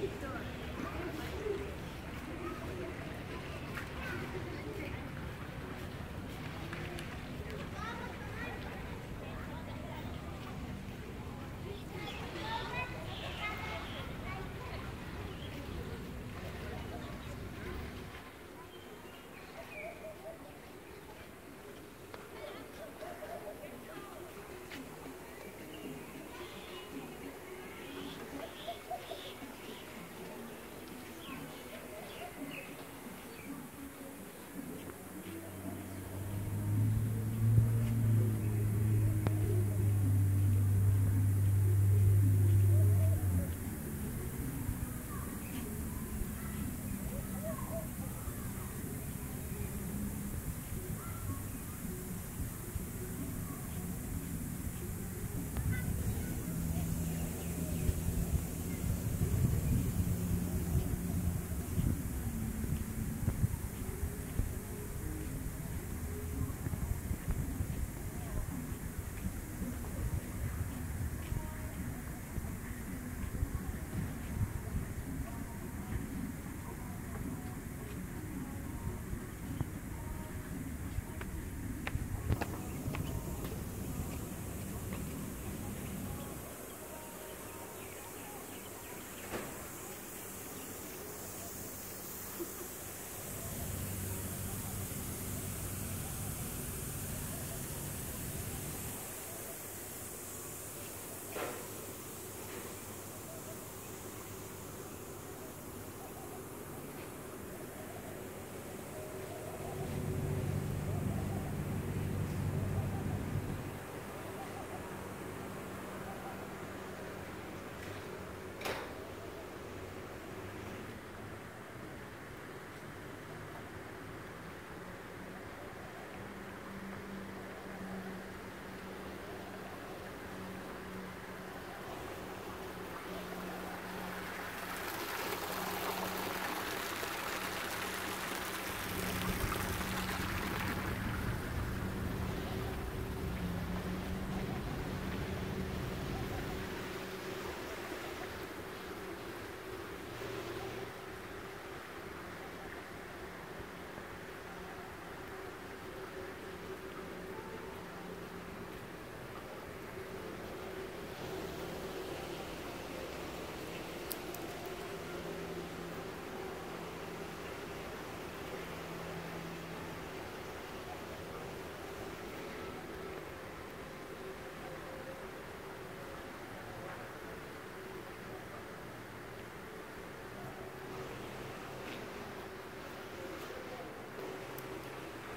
Victor.